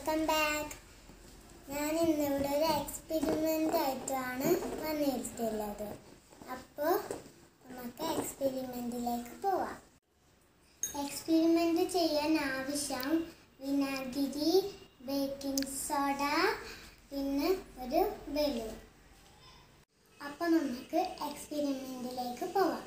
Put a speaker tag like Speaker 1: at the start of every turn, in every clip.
Speaker 1: Welcome back. ഞാൻ ഇന്നിവിടെ ഒരു എക്സ്പെരിമെന്റ് ആയിട്ടാണ് വന്നിട്ടുള്ളത് അപ്പോൾ നമുക്ക് എക്സ്പെരിമെന്റിലേക്ക് പോവാം. എക്സ്പെരിമെന്റ് ചെയ്യാൻ ആവശ്യം വിനാഗിരി ബേക്കിംഗ് സോഡ പിന്നെ ഒരു ബലൂൺ അപ്പോൾ നമുക്ക് എക്സ്പെരിമെന്റിലേക്ക് പോവാം.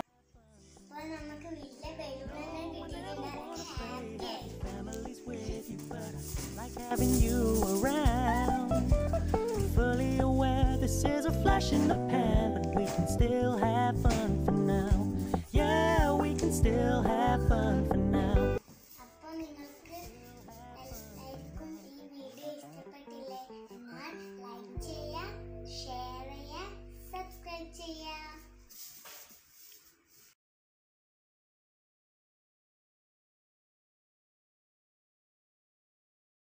Speaker 1: ആയി
Speaker 2: families with you, but I like having you around. Fully aware this is a flash in the pan, but we can still have fun for now. Yeah, we can still have fun for